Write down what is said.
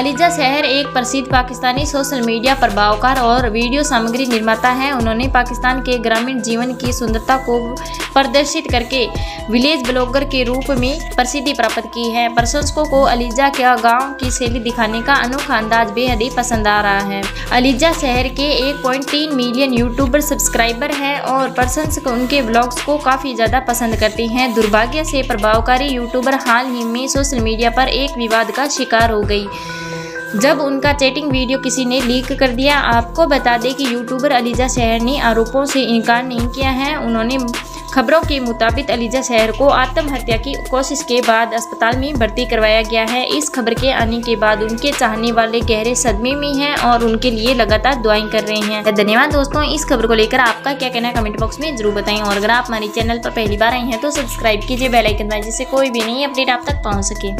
ELISA शहर एक प्रसिद्ध पाकिस्तानी सोशल मीडिया प्रभावकार और वीडियो सामग्री निर्माता है। उन्होंने पाकिस्तान के ग्रामीण जीवन की सुंदरता को प्रदर्शित करके विलेज ब्लॉगर के रूप में प्रसिद्धि प्राप्त की है। प्रशंसकों को अलीजा के गाँव की शैली दिखाने का अनोखा अंदाज बेहद ही पसंद आ रहा है। अलीजा शहर के 1.3 मिलियन यूट्यूबर, सब्सक्राइबर हैं और प्रशंसक उनके ब्लॉग्स को काफ़ी ज़्यादा पसंद करते हैं। दुर्भाग्य से प्रभावकारी यूट्यूबर हाल ही में सोशल मीडिया पर एक विवाद का शिकार हो गई। जब उनका चैटिंग वीडियो किसी ने लीक कर दिया, आपको बता दें कि यूट्यूबर अलीजा शहर ने आरोपों से इनकार नहीं किया है। उन्होंने खबरों के मुताबिक अलीजा शहर को आत्महत्या की कोशिश के बाद अस्पताल में भर्ती करवाया गया है। इस खबर के आने के बाद उनके चाहने वाले गहरे सदमे में हैं और उनके लिए लगातार दुआएँ कर रहे हैं। धन्यवाद दोस्तों, इस खबर को लेकर आपका क्या कहना है कमेंट बॉक्स में ज़रूर बताएँ। और अगर आप हमारे चैनल पर पहली बार आई हैं तो सब्सक्राइब कीजिए बेलाइकन जिससे कोई भी नई अपडेट आप तक पहुँच सके।